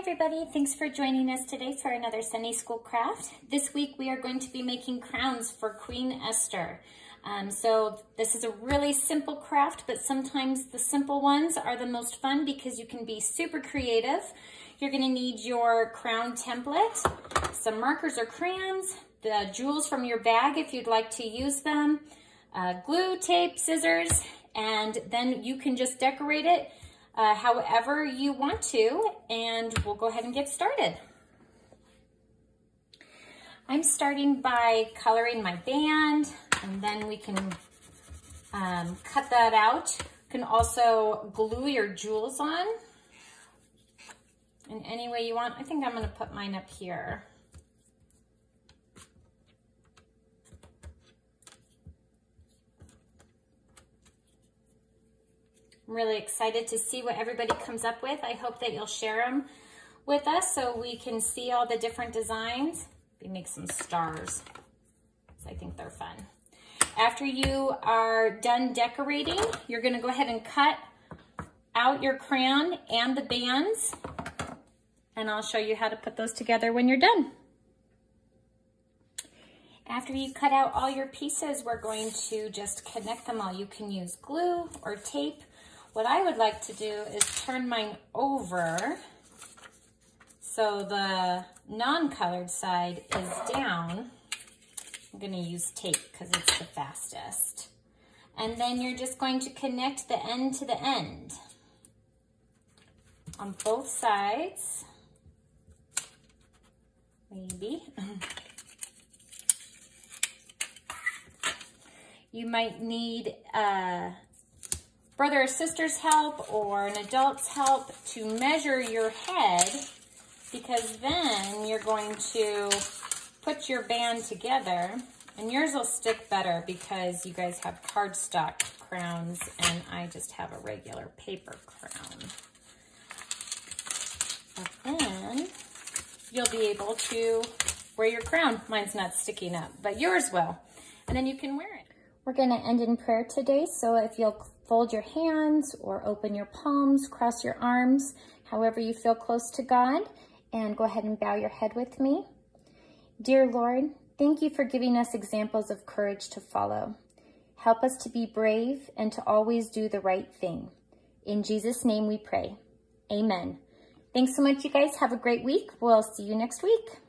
everybody, thanks for joining us today for another Sunday School craft. This week we are going to be making crowns for Queen Esther. Um, so this is a really simple craft, but sometimes the simple ones are the most fun because you can be super creative. You're gonna need your crown template, some markers or crayons, the jewels from your bag if you'd like to use them, uh, glue, tape, scissors, and then you can just decorate it uh, however you want to, and we'll go ahead and get started. I'm starting by coloring my band, and then we can um, cut that out. You can also glue your jewels on in any way you want. I think I'm gonna put mine up here. I'm really excited to see what everybody comes up with. I hope that you'll share them with us so we can see all the different designs. We make some stars. I think they're fun. After you are done decorating, you're gonna go ahead and cut out your crayon and the bands, and I'll show you how to put those together when you're done. After you cut out all your pieces, we're going to just connect them all. You can use glue or tape what I would like to do is turn mine over so the non-colored side is down. I'm gonna use tape because it's the fastest. And then you're just going to connect the end to the end on both sides. Maybe. you might need uh, brother or sister's help or an adult's help to measure your head because then you're going to put your band together and yours will stick better because you guys have cardstock crowns and I just have a regular paper crown. But then you'll be able to wear your crown. Mine's not sticking up, but yours will. And then you can wear it. We're gonna end in prayer today, so if you'll Fold your hands or open your palms, cross your arms, however you feel close to God, and go ahead and bow your head with me. Dear Lord, thank you for giving us examples of courage to follow. Help us to be brave and to always do the right thing. In Jesus' name we pray. Amen. Thanks so much, you guys. Have a great week. We'll see you next week.